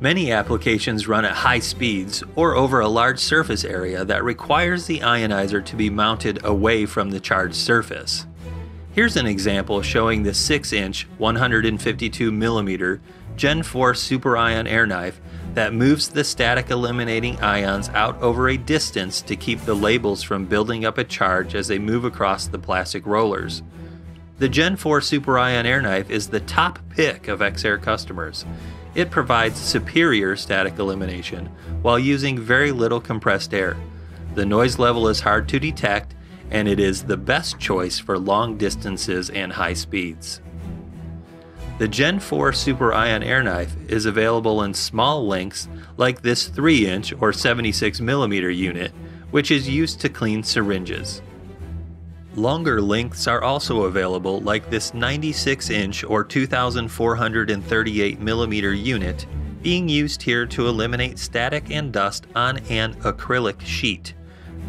Many applications run at high speeds or over a large surface area that requires the ionizer to be mounted away from the charged surface. Here's an example showing the 6 inch 152mm Gen 4 Super Ion air knife that moves the static eliminating ions out over a distance to keep the labels from building up a charge as they move across the plastic rollers. The Gen 4 Super Ion air knife is the top pick of EXAIR customers. It provides superior static elimination while using very little compressed air. The noise level is hard to detect and it is the best choice for long distances and high speeds. The Gen 4 Super Ion air knife is available in small lengths like this 3 inch or 76 millimeter unit, which is used to clean syringes. Longer lengths are also available like this 96 inch or 2438 millimeter unit being used here to eliminate static and dust on an acrylic sheet.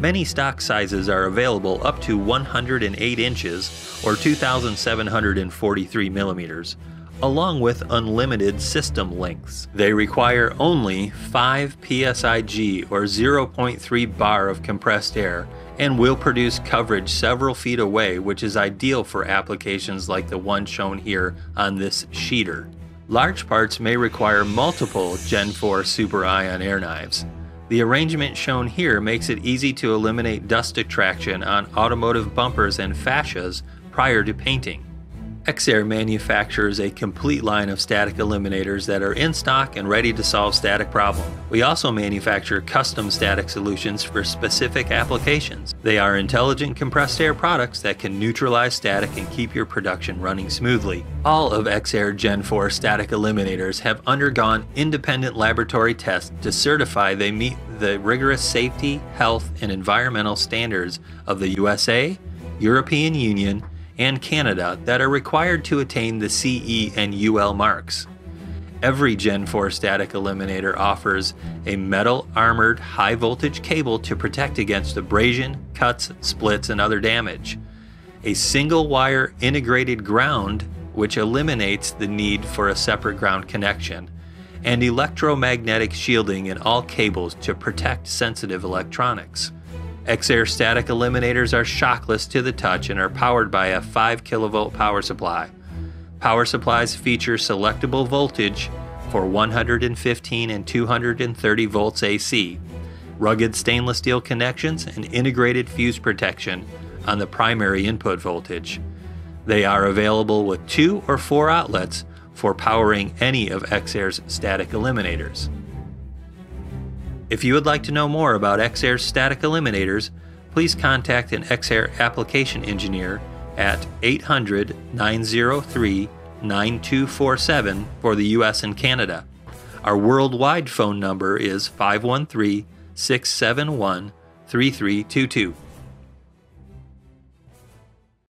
Many stock sizes are available up to 108 inches or 2743 millimeters, along with unlimited system lengths. They require only 5 psig or 0.3 bar of compressed air and will produce coverage several feet away, which is ideal for applications like the one shown here on this sheeter. Large parts may require multiple Gen 4 Super Ion air knives. The arrangement shown here makes it easy to eliminate dust attraction on automotive bumpers and fascias prior to painting. EXAIR manufactures a complete line of static eliminators that are in stock and ready to solve static problems. We also manufacture custom static solutions for specific applications. They are intelligent compressed air products that can neutralize static and keep your production running smoothly. All of EXAIR Gen 4 static eliminators have undergone independent laboratory tests to certify they meet the rigorous safety, health, and environmental standards of the USA, European Union, and Canada that are required to attain the CE and UL marks. Every Gen 4 static eliminator offers a metal armored high voltage cable to protect against abrasion, cuts, splits, and other damage. A single wire integrated ground, which eliminates the need for a separate ground connection, and electromagnetic shielding in all cables to protect sensitive electronics. EXAIR static eliminators are shockless to the touch and are powered by a 5 kilovolt power supply. Power supplies feature selectable voltage for 115 and 230 volts AC, rugged stainless steel connections, and integrated fuse protection on the primary input voltage. They are available with two or four outlets for powering any of EXAIR's static eliminators. If you would like to know more about EXAIR's static eliminators, please contact an EXAIR application engineer at 800 903 9247 for the US and Canada. Our worldwide phone number is 513 671 3322.